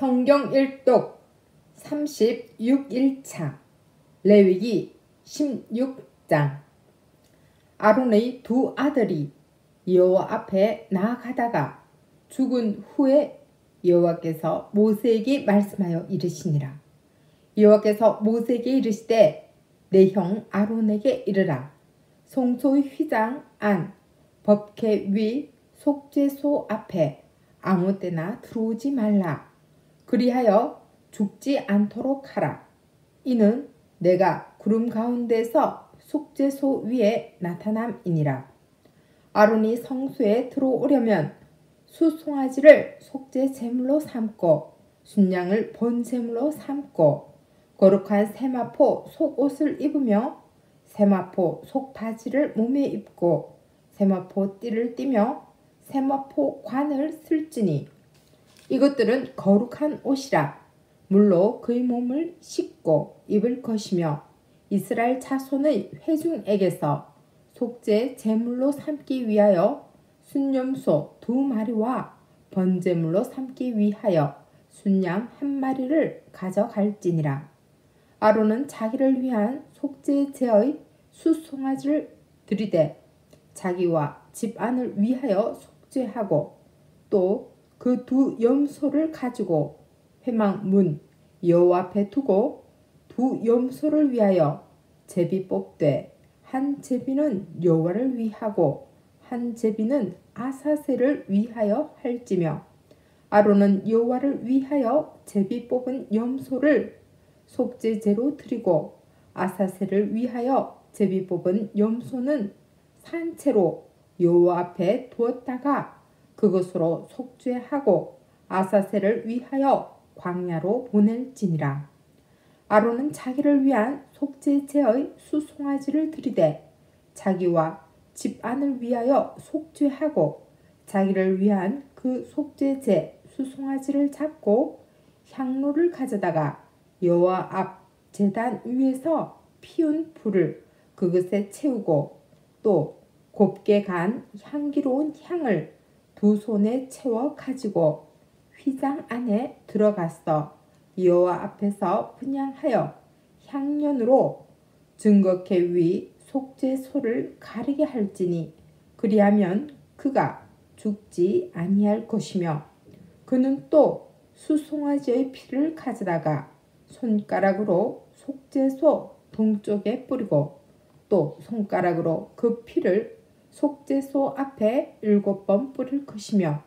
성경 일독 36일차 레위기 16장. 아론의 두 아들이 여호와 앞에 나아가다가 죽은 후에 여호와께서 모세에게 말씀하여 이르시니라. 여호와께서 모세에게 이르시되 내 형 아론에게 이르라. 송소의 휘장 안 법계 위 속죄소 앞에 아무 때나 들어오지 말라 그리하여 죽지 않도록 하라. 이는 내가 구름 가운데서 속죄소 위에 나타남이니라. 아론이 성소에 들어오려면 수송아지를 속죄 제물로 삼고 순양을 본 제물로 삼고 거룩한 세마포 속옷을 입으며 세마포 속바지를 몸에 입고 세마포 띠를 띠며 세마포 관을 쓸지니 이것들은 거룩한 옷이라 물로 그의 몸을 씻고 입을 것이며 이스라엘 자손의 회중에게서 속죄 제물로 삼기 위하여 순념소 두 마리와 번제물로 삼기 위하여 순양 한 마리를 가져갈지니라. 아론은 자기를 위한 속죄 제의 수송아지를 들이대 자기와 집안을 위하여 속죄하고 또 그 두 염소를 가지고 회막 문 여호와 앞에 두고 두 염소를 위하여 제비 뽑되 한 제비는 여호와를 위하고 한 제비는 아사세를 위하여 할지며 아론은 여호와를 위하여 제비 뽑은 염소를 속죄제로 드리고 아사세를 위하여 제비 뽑은 염소는 산채로 여호와 앞에 두었다가 그것으로 속죄하고 아사셀을 위하여 광야로 보낼지니라. 아론은 자기를 위한 속죄제의 수송아지를 들이대 자기와 집안을 위하여 속죄하고 자기를 위한 그 속죄제 수송아지를 잡고 향로를 가져다가 여호와 앞 제단 위에서 피운 불을 그것에 채우고 또 곱게 간 향기로운 향을 두 손에 채워 가지고 휘장 안에 들어갔어. 여호와 앞에서 분양하여 향년으로 증거케 위 속죄 소를 가리게 할지니 그리하면 그가 죽지 아니할 것이며 그는 또 수송아지의 피를 가져다가 손가락으로 속죄소 동쪽에 뿌리고 또 손가락으로 그 피를 속죄소 앞에 일곱 번 뿌릴 것이며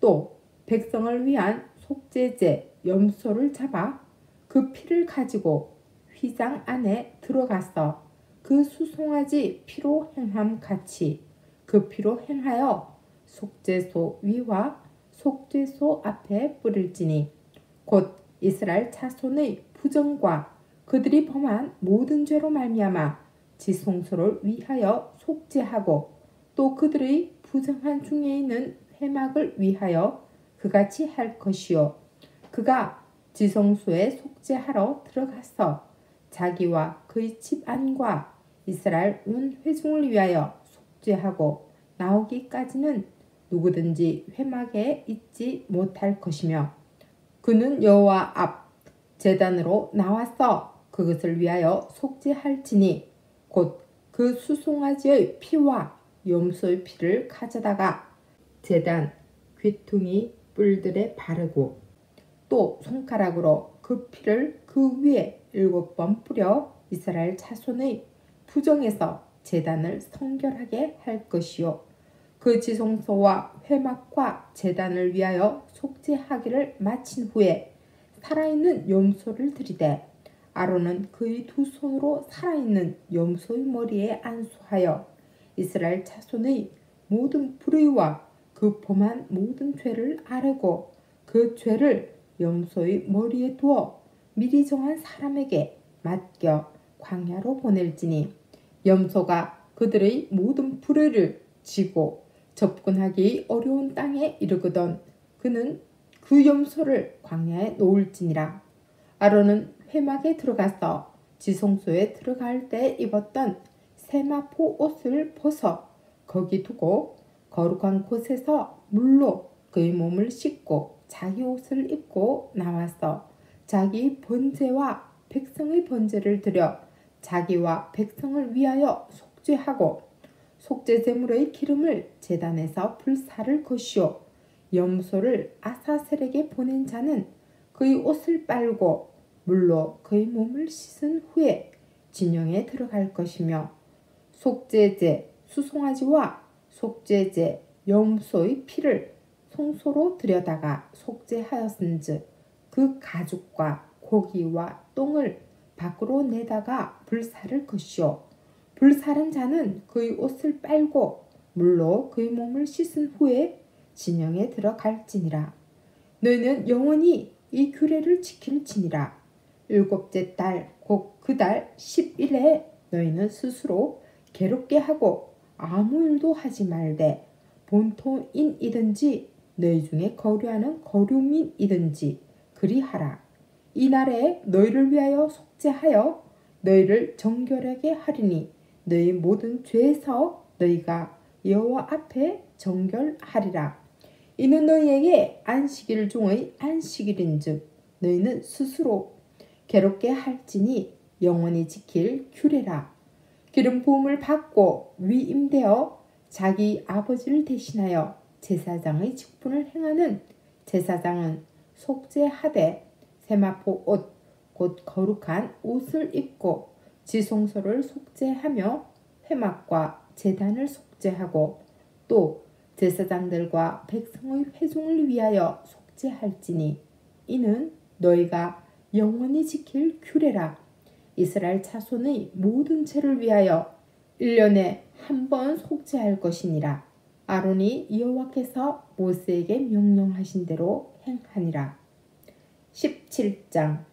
또 백성을 위한 속죄제 염소를 잡아 그 피를 가지고 휘장 안에 들어가서 그 수송아지 피로 행함 같이 그 피로 행하여 속죄소 위와 속죄소 앞에 뿌릴지니 곧 이스라엘 자손의 부정과 그들이 범한 모든 죄로 말미암아 지성소를 위하여 속죄하고 또 그들의 부정한 중에 있는 회막을 위하여 그같이 할 것이요. 그가 지성소에 속죄하러 들어가서 자기와 그의 집 안과 이스라엘 온 회중을 위하여 속죄하고 나오기까지는 누구든지 회막에 있지 못할 것이며 그는 여호와 앞 재단으로 나와서 그것을 위하여 속죄할지니 곧 그 수송아지의 피와 염소의 피를 가져다가 재단 귀퉁이 뿔들에 바르고 또 손가락으로 그 피를 그 위에 일곱 번 뿌려 이스라엘 자손의 부정에서 재단을 성결하게 할 것이요. 그 지성소와 회막과 재단을 위하여 속죄하기를 마친 후에 살아있는 염소를 들이대 아론은 그의 두 손으로 살아있는 염소의 머리에 안수하여 이스라엘 자손의 모든 불의와 그 범한 모든 죄를 아뢰고 그 죄를 염소의 머리에 두어 미리 정한 사람에게 맡겨 광야로 보낼지니 염소가 그들의 모든 불의를 지고 접근하기 어려운 땅에 이르거든 그는 그 염소를 광야에 놓을지니라. 아론은 회막에 들어가서 지성소에 들어갈 때 입었던 세마포 옷을 벗어 거기 두고 거룩한 곳에서 물로 그의 몸을 씻고 자기 옷을 입고 나와서 자기 번제와 백성의 번제를 드려 자기와 백성을 위하여 속죄하고 속죄 제물의 기름을 제단에서 불사를 것이요 염소를 아사셀에게 보낸 자는 그의 옷을 빨고 물로 그의 몸을 씻은 후에 진영에 들어갈 것이며 속죄제 수송아지와 속죄제 염소의 피를 송소로 들여다가 속죄하였은즉 그 가죽과 고기와 똥을 밖으로 내다가 불사를 것이요. 불사른 자는 그의 옷을 빨고 물로 그의 몸을 씻은 후에 진영에 들어갈지니라. 너희는 영원히 이 규례를 지킬지니라 일곱째 달 곧 그 달 10일에 너희는 스스로 괴롭게 하고 아무 일도 하지 말되 본토인이든지 너희 중에 거류하는 거류민이든지 그리하라. 이 날에 너희를 위하여 속죄하여 너희를 정결하게 하리니 너희 모든 죄에서 너희가 여호와 앞에 정결하리라. 이는 너희에게 안식일 중의 안식일인즉 너희는 스스로 괴롭게 할지니 영원히 지킬 규례라. 기름 부음을 받고 위임되어 자기 아버지를 대신하여 제사장의 직분을 행하는 제사장은 속죄하되 세마포 옷, 곧 거룩한 옷을 입고 지성소를 속죄하며 회막과 재단을 속죄하고 또 제사장들과 백성의 회중을 위하여 속죄할지니 이는 너희가 영원히 지킬 규례라. 이스라엘 자손의 모든 죄를 위하여 1년에 한 번 속죄할 것이니라. 아론이 여호와께서 모세에게 명령하신 대로 행하니라. 17장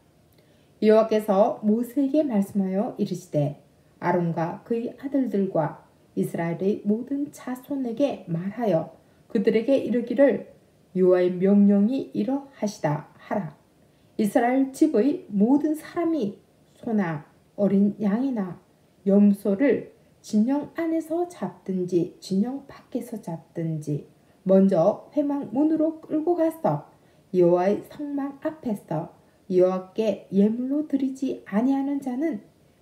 여호와께서 모세에게 말씀하여 이르시되 아론과 그의 아들들과 이스라엘의 모든 자손에게 말하여 그들에게 이르기를 여호와의 명령이 이러하시다 하라. 이스라엘 집의 모든 사람이 소나 어린 양이나 염소를 진영 안에서 잡든지 진영 밖에서 잡든지 먼저 회막 문으로 끌고 가서 여호와의 성막 앞에서 여호와께 예물로 드리지 아니하는 자는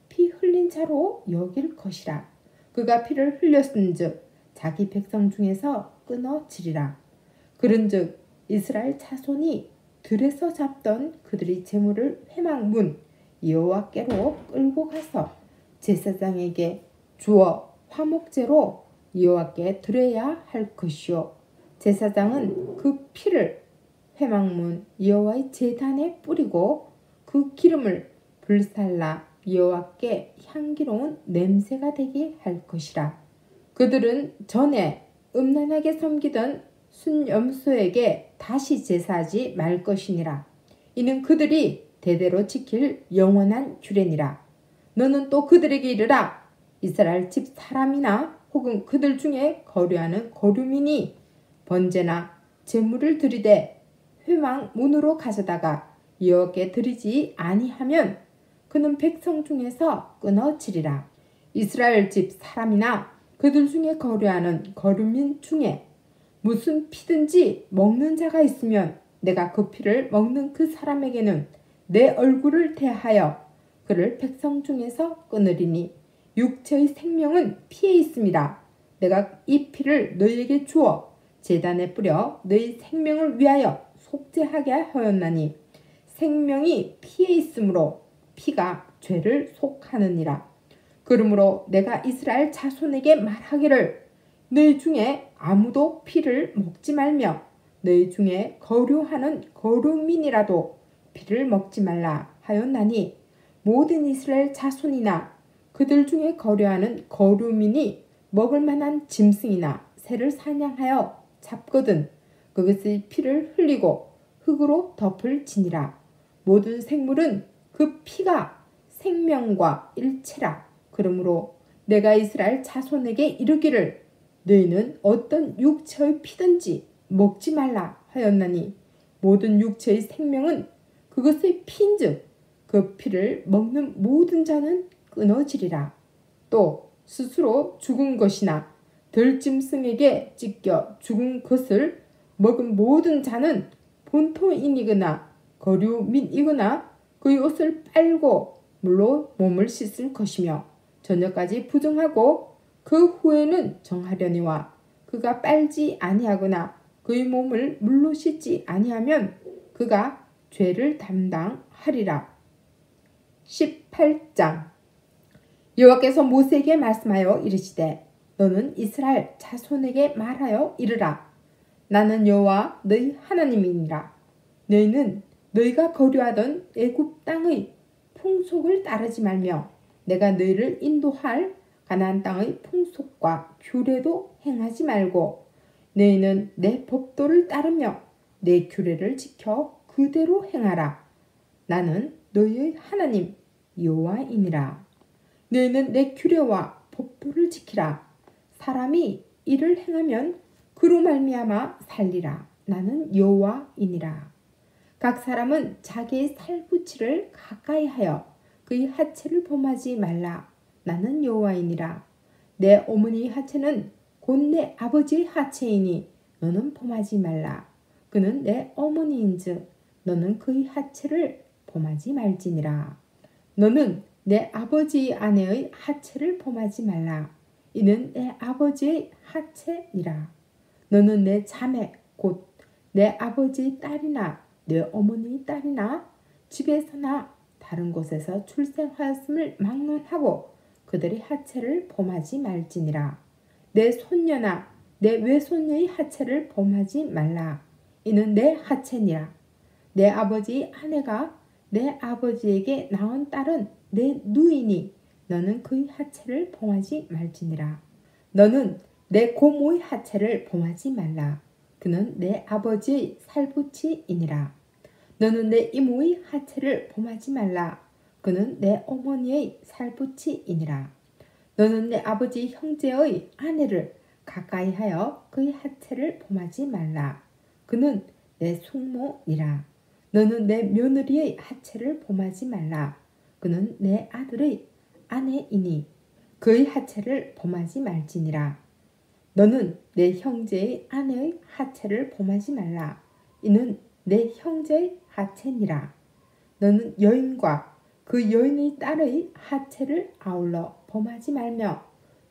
피 흘린 자로 여길 것이라. 그가 피를 흘렸은즉 자기 백성 중에서 끊어지리라. 그런즉 이스라엘 자손이 들에서 잡던 그들의 재물을 회막 문 여호와께로 끌고 가서 제사장에게 주어 화목제로 여호와께 드려야 할 것이요. 제사장은 그 피를 회막문 여호와의 제단에 뿌리고 그 기름을 불살라 여호와께 향기로운 냄새가 되게 할 것이라. 그들은 전에 음란하게 섬기던 순염소에게 다시 제사하지 말 것이니라. 이는 그들이 대대로 지킬 영원한 규례니라. 너는 또 그들에게 이르라. 이스라엘 집 사람이나 혹은 그들 중에 거류하는 거류민이 번제나 제물을 드리되 회망 문으로 가져다가 여호와께 드리지 아니하면 그는 백성 중에서 끊어지리라. 이스라엘 집 사람이나 그들 중에 거류하는 거류민 중에 무슨 피든지 먹는 자가 있으면 내가 그 피를 먹는 그 사람에게는 내 얼굴을 대하여 그를 백성 중에서 끊으리니 육체의 생명은 피에 있습니다. 내가 이 피를 너희에게 주어 재단에 뿌려 너희 생명을 위하여 속죄하게 하였나니 생명이 피에 있으므로 피가 죄를 속하느니라. 그러므로 내가 이스라엘 자손에게 말하기를 너희 중에 아무도 피를 먹지 말며 너희 중에 거류하는 거류민이라도 피를 먹지 말라 하였나니 모든 이스라엘 자손이나 그들 중에 거류하는 거류민이 먹을 만한 짐승이나 새를 사냥하여 잡거든 그것의 피를 흘리고 흙으로 덮을 지니라. 모든 생물은 그 피가 생명과 일체라. 그러므로 내가 이스라엘 자손에게 이르기를 너희는 어떤 육체의 피든지 먹지 말라 하였나니 모든 육체의 생명은 그것의 피인즉 그 피를 먹는 모든 자는 끊어지리라. 또 스스로 죽은 것이나 들짐승에게 찢겨 죽은 것을 먹은 모든 자는 본토인이거나 거류민이거나 그의 옷을 빨고 물로 몸을 씻을 것이며 저녁까지 부정하고 그 후에는 정하려니와 그가 빨지 아니하거나 그의 몸을 물로 씻지 아니하면 그가 죄를 담당하리라. 18장. 여호와께서 모세에게 말씀하여 이르시되 너는 이스라엘 자손에게 말하여 이르라. 나는 여호와 너희 하나님이니라. 너희는 너희가 거류하던 애굽 땅의 풍속을 따르지 말며 내가 너희를 인도할 가나안 땅의 풍 속과 규례도 행하지 말고 너희는 내 법도를 따르며 내 규례를 지켜 그대로 행하라. 나는 너희의 하나님 여호와이니라. 너희는 내 규례와 법도를 지키라. 사람이 이를 행하면 그로 말미암아 살리라. 나는 여호와이니라. 각 사람은 자기의 살붙이를 가까이 하여 그의 하체를 범하지 말라. 나는 여호와이니라. 내 어머니의 하체는 곧 내 아버지의 하체이니 너는 범하지 말라. 그는 내 어머니인즉 너는 그의 하체를 범하지 말지니라. 너는 내 아버지의 아내의 하체를 범하지 말라. 이는 내 아버지의 하체니라. 너는 내 자매 곧 내 아버지의 딸이나 내 어머니의 딸이나 집에서나 다른 곳에서 출생하였음을 막론하고 그들의 하체를 범하지 말지니라. 내 손녀나 내 외손녀의 하체를 범하지 말라. 이는 내 하체니라. 내 아버지 아내가 내 아버지에게 낳은 딸은 내 누이니 너는 그의 하체를 범하지 말지니라. 너는 내 고모의 하체를 범하지 말라. 그는 내 아버지의 살붙이이니라. 너는 내 이모의 하체를 범하지 말라. 그는 내 어머니의 살붙이이니라. 너는 내 아버지 형제의 아내를 가까이 하여 그의 하체를 범하지 말라. 그는 내 숙모니라. 너는 내 며느리의 하체를 범하지 말라. 그는 내 아들의 아내이니 그의 하체를 범하지 말지니라. 너는 내 형제의 아내의 하체를 범하지 말라. 이는 내 형제의 하체니라. 너는 여인과 그 여인의 딸의 하체를 아울러 범하지 말며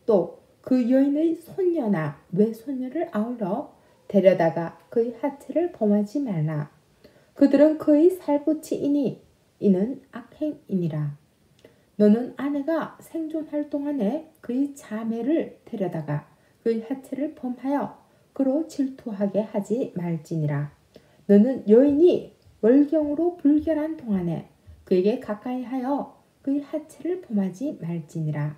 또 그 여인의 손녀나 외손녀를 아울러 데려다가 그의 하체를 범하지 말라. 그들은 그의 살붙이이니 이는 악행이니라. 너는 아내가 생존할 동안에 그의 자매를 데려다가 그의 하체를 범하여 그로 질투하게 하지 말지니라. 너는 여인이 월경으로 불결한 동안에 그에게 가까이 하여 그의 하체를 범하지 말지니라.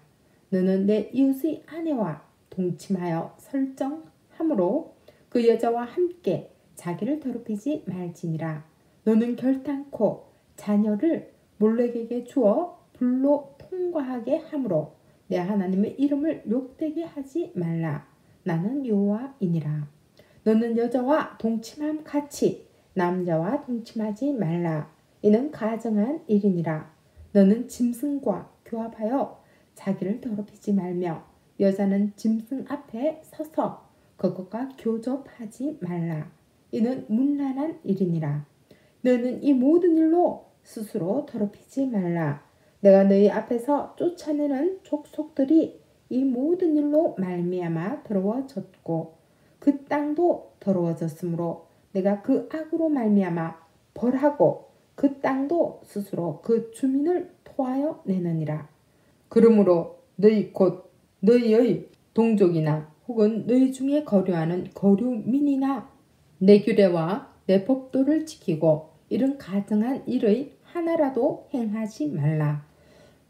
너는 내 이웃의 아내와 동침하여 설정함으로 그 여자와 함께 자기를 더럽히지 말지니라. 너는 결단코 자녀를 몰렉에게 주어 불로 통과하게 함으로 내 하나님의 이름을 욕되게 하지 말라. 나는 여호와이니라. 너는 여자와 동침함 같이 남자와 동침하지 말라. 이는 가정한 일이니라. 너는 짐승과 교합하여 자기를 더럽히지 말며 여자는 짐승 앞에 서서 그것과 교접하지 말라. 이는 문란한 일이니라. 너는 이 모든 일로 스스로 더럽히지 말라. 내가 너희 앞에서 쫓아내는 족속들이 이 모든 일로 말미암아 더러워졌고 그 땅도 더러워졌으므로 내가 그 악으로 말미암아 벌하고 그 땅도 스스로 그 주민을 토하여 내느니라. 그러므로 너희 곧 너희의 동족이나 혹은 너희 중에 거류하는 거류민이나 내 규례와 내 법도를 지키고 이런 가정한 일의 하나라도 행하지 말라.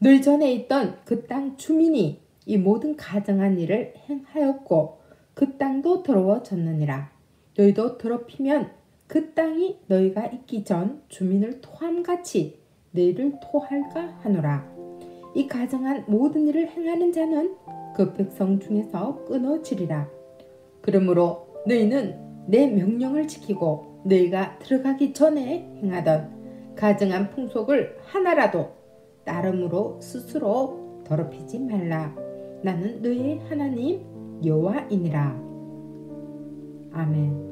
늘 전에 있던 그 땅 주민이 이 모든 가정한 일을 행하였고 그 땅도 더러워졌느니라. 너희도 더럽히면 그 땅이 너희가 있기 전 주민을 토함같이 너희를 토할까 하노라. 이 가정한 모든 일을 행하는 자는 그 백성 중에서 끊어지리라. 그러므로 너희는 내 명령을 지키고 너희가 들어가기 전에 행하던 가정한 풍속을 하나라도 따름으로 스스로 더럽히지 말라. 나는 너희 하나님 여호와이니라. 아멘.